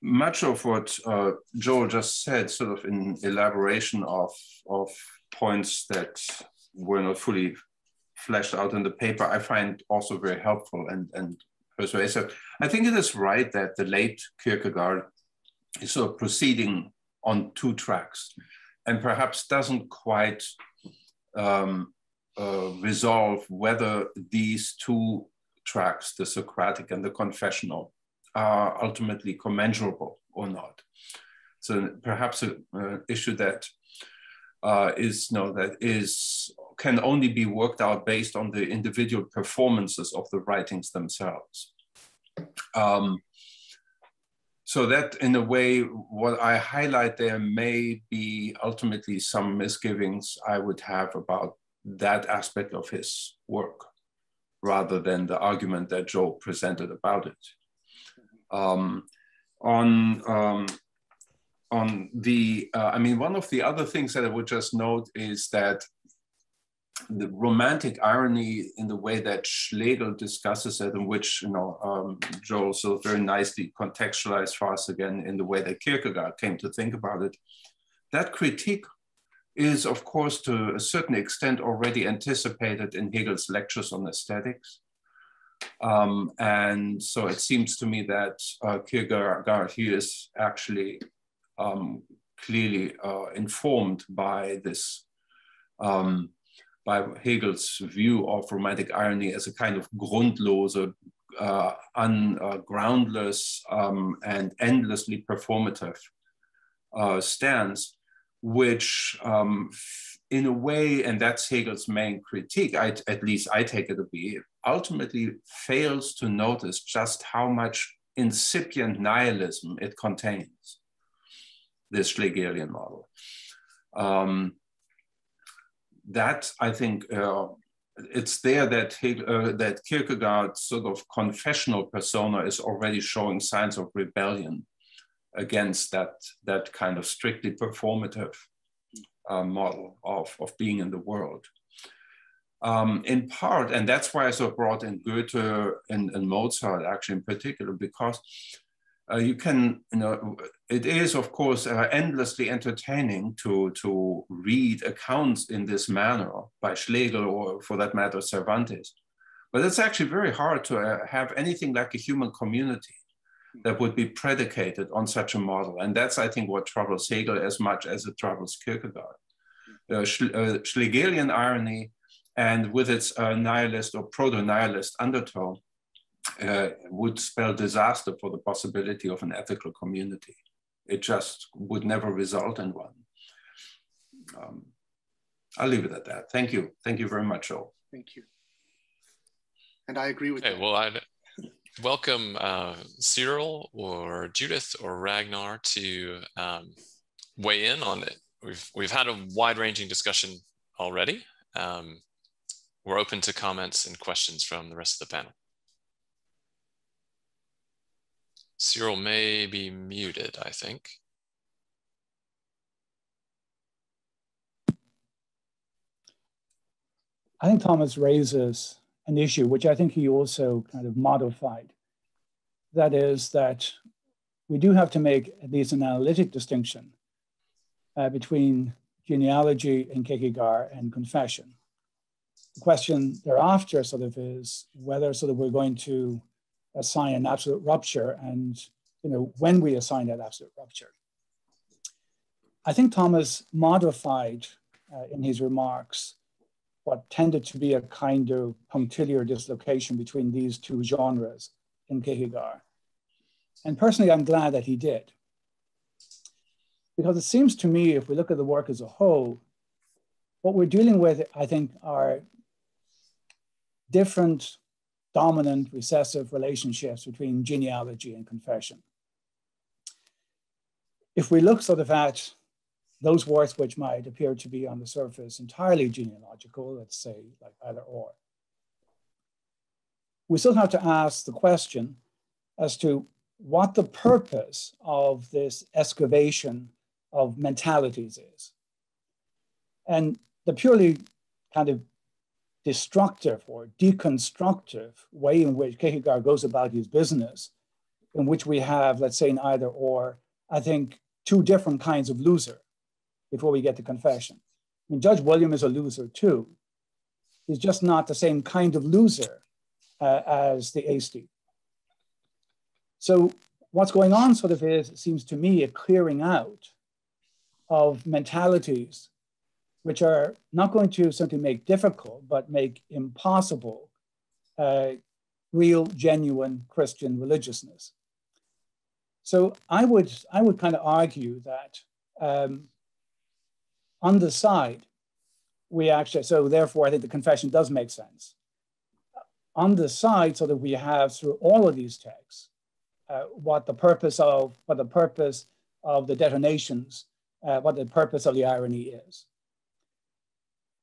much of what uh, Joel just said, sort of in elaboration of, of points that were not fully fleshed out in the paper, I find also very helpful and, and persuasive. I think it is right that the late Kierkegaard is sort of proceeding on two tracks and perhaps doesn't quite um, uh, resolve whether these two tracks, the Socratic and the confessional, are ultimately commensurable or not. So perhaps an uh, issue that uh, is no that is can only be worked out based on the individual performances of the writings themselves. Um, so that in a way, what I highlight there may be ultimately some misgivings I would have about that aspect of his work, rather than the argument that Joe presented about it. Um, on um, on the, uh, I mean, one of the other things that I would just note is that the romantic irony in the way that Schlegel discusses it, in which you know um, Joel so very nicely contextualized for us again in the way that Kierkegaard came to think about it. That critique is, of course, to a certain extent already anticipated in Hegel's lectures on aesthetics. Um, and so it seems to me that uh, Kierkegaard here is actually um, clearly uh, informed by this, um, by Hegel's view of romantic irony as a kind of grundlose, uh, ungroundless, uh, um, and endlessly performative uh, stance, which um, in a way, and that's Hegel's main critique, I, at least I take it to be, ultimately fails to notice just how much incipient nihilism it contains this Schlegelian model. Um, that I think uh, it's there that uh, that Kierkegaard's sort of confessional persona is already showing signs of rebellion against that that kind of strictly performative uh, model of, of being in the world. Um, in part, and that's why I of brought in Goethe and, and Mozart actually in particular, because uh, you can, you know, it is of course uh, endlessly entertaining to, to read accounts in this manner by Schlegel or for that matter Cervantes. But it's actually very hard to uh, have anything like a human community that would be predicated on such a model. And that's, I think, what troubles Hegel as much as it troubles Kierkegaard. Uh, uh Schlegelian irony and with its uh, nihilist or proto-nihilist undertone uh, would spell disaster for the possibility of an ethical community. It just would never result in one. Um, I'll leave it at that. Thank you. Thank you very much, all. Thank you. And I agree with okay, Well, I'd welcome uh, Cyril or Judith or Ragnar to um, weigh in on it. We've, we've had a wide-ranging discussion already. Um, we're open to comments and questions from the rest of the panel. Cyril may be muted, I think. I think Thomas raises an issue, which I think he also kind of modified. That is that we do have to make at least an analytic distinction uh, between genealogy in Kierkegaard and confession. The question thereafter sort of is whether sort of we're going to assign an absolute rupture and you know when we assign that absolute rupture. I think Thomas modified uh, in his remarks what tended to be a kind of punctiliar dislocation between these two genres in Kierkegaard. And personally, I'm glad that he did. Because it seems to me, if we look at the work as a whole, what we're dealing with, I think, are different dominant recessive relationships between genealogy and confession. If we look sort of at those works which might appear to be on the surface entirely genealogical, let's say like either or, we still have to ask the question as to what the purpose of this excavation of mentalities is. And the purely kind of destructive or deconstructive way in which Kierkegaard goes about his business, in which we have, let's say, in either or, I think, two different kinds of loser before we get to confession. I mean, Judge William is a loser too. He's just not the same kind of loser uh, as the aesthete. So what's going on sort of is, it seems to me, a clearing out of mentalities which are not going to simply make difficult, but make impossible uh, real, genuine Christian religiousness. So I would, I would kind of argue that um, on the side, we actually, so therefore I think the confession does make sense. On the side, so that we have through all of these texts, uh, what the purpose of, what the purpose of the detonations, uh, what the purpose of the irony is.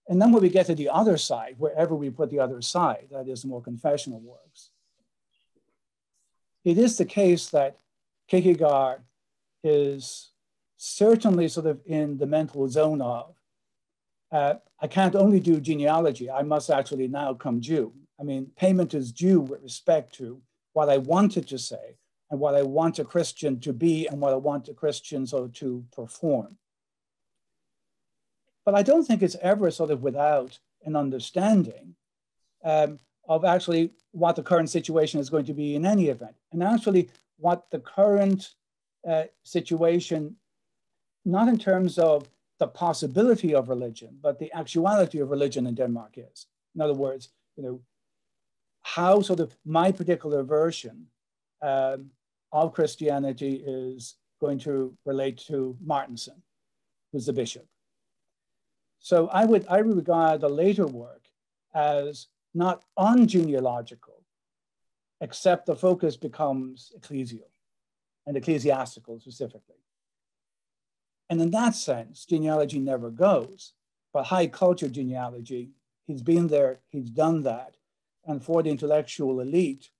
And then when we get to the other side, wherever we put the other side, that is the more confessional works, it is the case that Kierkegaard is certainly sort of in the mental zone of, uh, I can't only do genealogy, I must actually now come due. I mean, payment is due with respect to what I wanted to say and what I want a Christian to be and what I want a Christian so to perform. But I don't think it's ever sort of without an understanding um, of actually what the current situation is going to be in any event. And actually, what the current uh, situation, not in terms of the possibility of religion, but the actuality of religion in Denmark is. In other words, you know, how sort of my particular version um, of Christianity is going to relate to Martensen, who's the bishop. So I would, I would regard the later work as not ungenealogical, except the focus becomes ecclesial and ecclesiastical specifically. And in that sense, genealogy never goes, but high culture genealogy, he's been there, he's done that. And for the intellectual elite,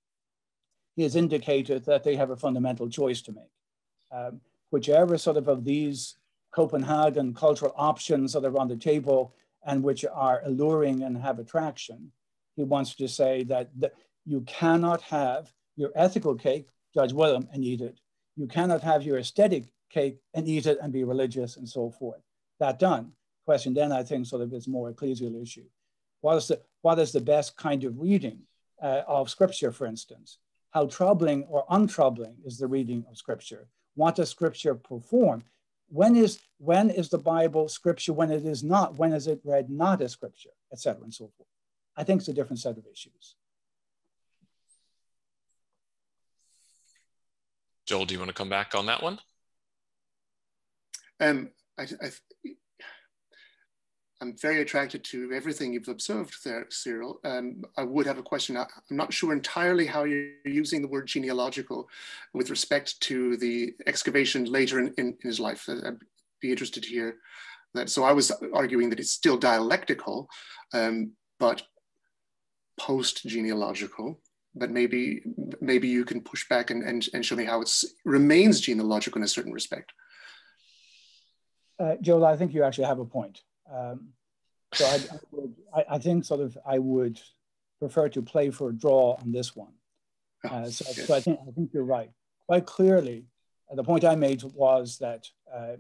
he has indicated that they have a fundamental choice to make. Um, whichever sort of of these Copenhagen cultural options that are on the table and which are alluring and have attraction. He wants to say that, you cannot have your ethical cake, Judge William, and eat it. You cannot have your aesthetic cake and eat it and be religious and so forth. That done. Question then, I think, sort of is more ecclesial issue. What is the, what is the best kind of reading uh, of scripture, for instance? How troubling or untroubling is the reading of scripture? What does scripture perform? when is when is the Bible scripture? When it is not? When is it read not as scripture, etc., and so forth? I think it's a different set of issues. Joel, do you want to come back on that one? I, I, I'm very attracted to everything you've observed there, Cyril. Um, I would have a question. I'm not sure entirely how you're using the word genealogical with respect to the excavation later in, in, in his life. I'd be interested to hear that. So I was arguing that it's still dialectical, um, but post-genealogical. But maybe maybe you can push back and, and, and show me how it remains genealogical in a certain respect. Uh, Joel, I think you actually have a point. Um, so I, I, would, I, I, think sort of I would prefer to play for a draw on this one. Oh, uh, so, so, I think I think you're right. Quite clearly, uh, the point I made was that uh,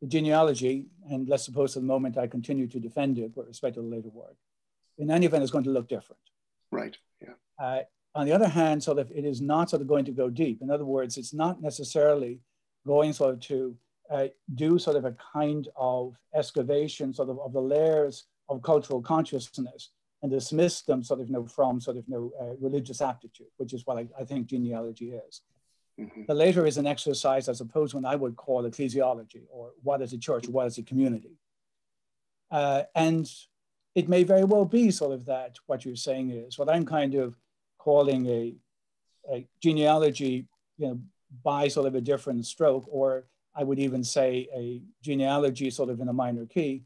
the genealogy, and let's suppose for the moment I continue to defend it with respect to the later work, in any event, is going to look different. Right. Yeah. Uh, on the other hand, sort of it is not sort of going to go deep. In other words, it's not necessarily going sort of to uh, do sort of a kind of excavation sort of of the layers of cultural consciousness and dismiss them sort of you know, from sort of you know, uh, religious aptitude, which is what I, I think genealogy is. Mm-hmm. The later is an exercise, I suppose, when I would call ecclesiology, or what is a church, what is a community. Uh, and it may very well be sort of that what you're saying is what I'm kind of calling a, a genealogy, you know, by sort of a different stroke, or I would even say a genealogy sort of in a minor key,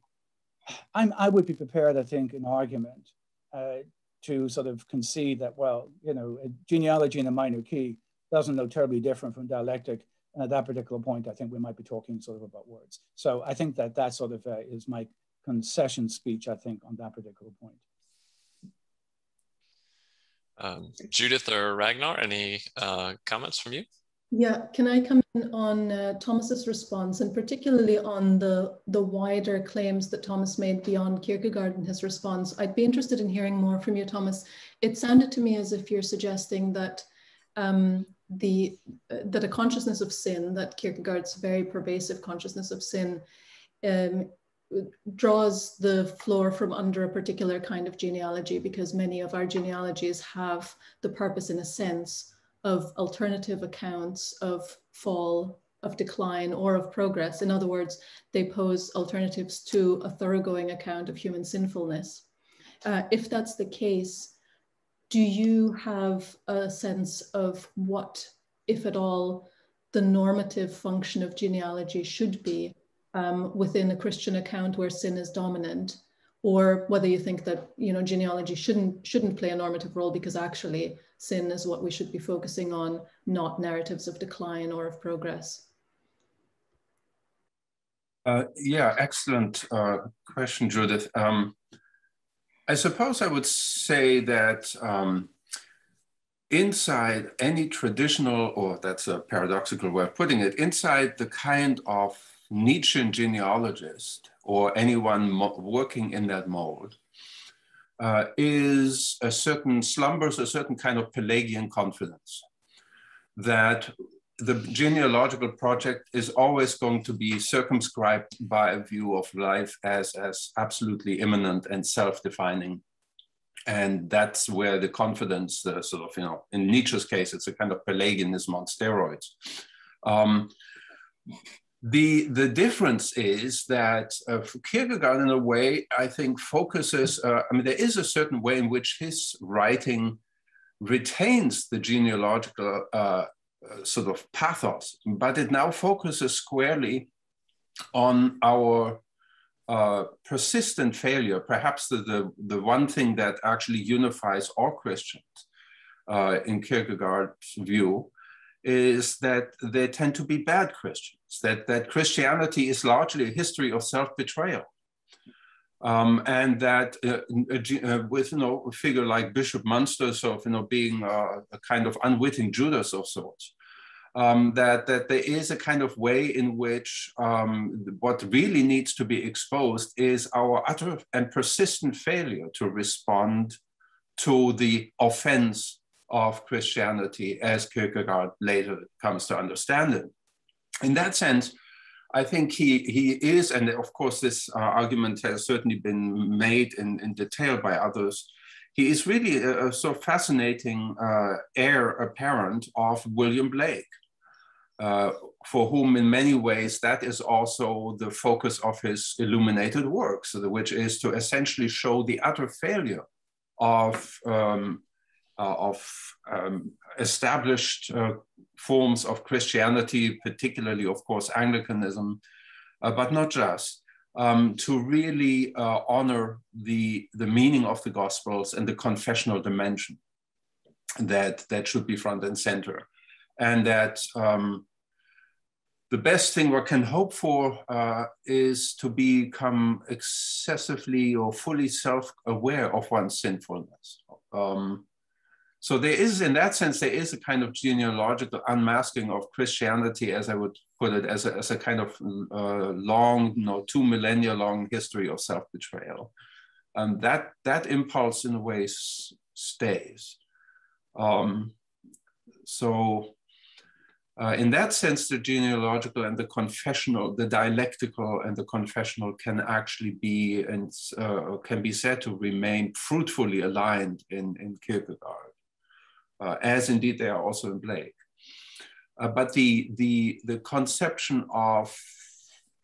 I'm, I would be prepared, I think, in argument uh, to sort of concede that, well, you know, a genealogy in a minor key doesn't look terribly different from dialectic. And at that particular point, I think we might be talking sort of about words. So I think that that sort of uh, is my concession speech, I think, on that particular point. Um, Judith or Ragnar, any uh, comments from you? Yeah, can I come in on uh, Thomas's response and particularly on the, the wider claims that Thomas made beyond Kierkegaard in his response? I'd be interested in hearing more from you, Thomas. It sounded to me as if you're suggesting that um, the uh, that a consciousness of sin, that Kierkegaard's very pervasive consciousness of sin, um, draws the floor from under a particular kind of genealogy because many of our genealogies have the purpose in a sense of alternative accounts of fall, of decline, or of progress. In other words, they pose alternatives to a thoroughgoing account of human sinfulness. Uh, if that's the case, do you have a sense of what, if at all, the normative function of genealogy should be um, within a Christian account where sin is dominant, or whether you think that you know genealogy shouldn't shouldn't play a normative role because actually sin is what we should be focusing on, not narratives of decline or of progress. Uh, yeah, excellent uh, question, Judith. Um, I suppose I would say that um, inside any traditional, or that's a paradoxical way of putting it, inside the kind of Nietzschean genealogist or anyone working in that mold, uh, is a certain slumbers, a certain kind of Pelagian confidence that the genealogical project is always going to be circumscribed by a view of life as, as absolutely immanent and self-defining. And that's where the confidence, sort of, you know, in Nietzsche's case, it's a kind of Pelagianism on steroids. Um, the, the difference is that uh, Kierkegaard, in a way, I think focuses, uh, I mean, there is a certain way in which his writing retains the genealogical uh, uh sort of pathos, but it now focuses squarely on our uh, persistent failure, perhaps the, the, the, one thing that actually unifies all Christians uh, in Kierkegaard's view, is that they tend to be bad Christians, that, that Christianity is largely a history of self-betrayal. Um, and that uh, uh, with you know a figure like Bishop Mynster, so you know being uh, a kind of unwitting Judas of sorts, um, that that there is a kind of way in which um, what really needs to be exposed is our utter and persistent failure to respond to the offense of Christianity as Kierkegaard later comes to understand it. In that sense, I think he, he is, and of course, this uh, argument has certainly been made in, in detail by others. He is really a, a sort of fascinating uh, heir apparent of William Blake, uh, for whom, in many ways, that is also the focus of his illuminated works, which is to essentially show the utter failure of um, of um, established uh, forms of Christianity, particularly, of course, Anglicanism, uh, but not just, um, to really honor the, the meaning of the Gospels and the confessional dimension that, that should be front and center. And that um, the best thing one can hope for uh, is to become excessively or fully self-aware of one's sinfulness. Um, so there is, in that sense, there is a kind of genealogical unmasking of Christianity, as I would put it, as a, as a kind of uh, long, you know, two millennia long history of self-betrayal. And that, that impulse in a way stays. Um, so uh, in that sense, the genealogical and the confessional, the dialectical and the confessional can actually be and uh, can be said to remain fruitfully aligned in, in Kierkegaard as indeed they are also in Blake. Uh, but the, the, the conception of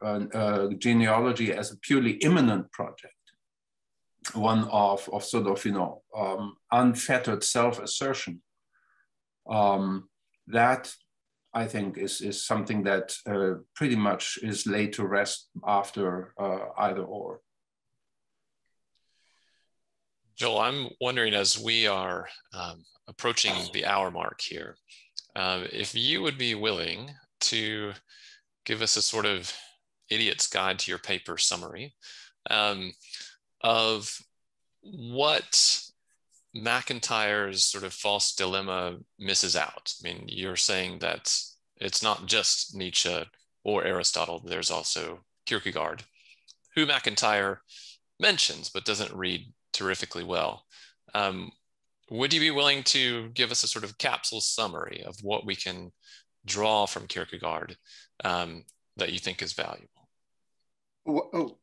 uh, genealogy as a purely immanent project, one of, of sort of, you know, um, unfettered self-assertion, um, that I think is, is something that uh, pretty much is laid to rest after uh, either or. Joel, I'm wondering as we are um, approaching the hour mark here, uh, if you would be willing to give us a sort of idiot's guide to your paper summary um, of what MacIntyre's sort of false dilemma misses out. I mean, you're saying that it's not just Nietzsche or Aristotle, there's also Kierkegaard, who MacIntyre mentions but doesn't read terrifically well. Um, would you be willing to give us a sort of capsule summary of what we can draw from Kierkegaard um, that you think is valuable? Oh, oh,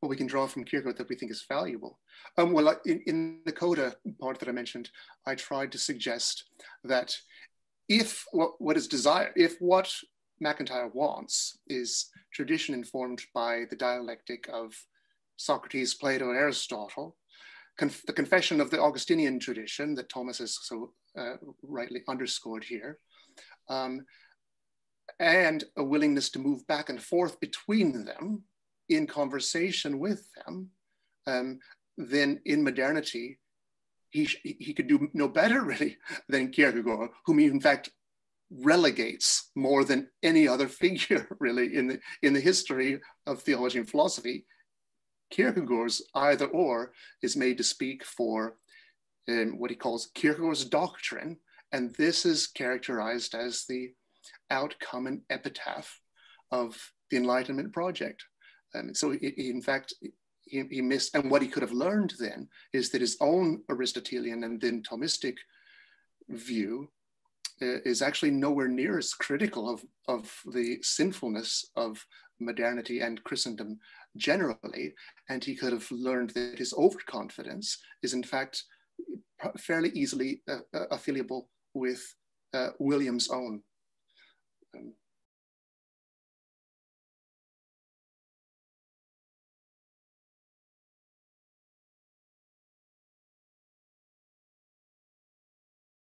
what we can draw from Kierkegaard that we think is valuable. Um, well, in, in the coda part that I mentioned, I tried to suggest that if what, what is desired, if what MacIntyre wants is tradition informed by the dialectic of Socrates, Plato, and Aristotle, conf the confession of the Augustinian tradition that Thomas has so uh, rightly underscored here, um, and a willingness to move back and forth between them in conversation with them, um, then in modernity, he, he could do no better really than Kierkegaard, whom he in fact relegates more than any other figure really in the, in the history of theology and philosophy. Kierkegaard's either or is made to speak for um, what he calls Kierkegaard's doctrine, and this is characterized as the outcome and epitaph of the Enlightenment project. Um, so, he, he, in fact, he, he, missed, and what he could have learned then is that his own Aristotelian and then Thomistic view uh, is actually nowhere near as critical of, of the sinfulness of modernity and Christendom generally. And he could have learned that his overconfidence is, in fact, fairly easily uh, uh, affiliable with uh, William's own. Um,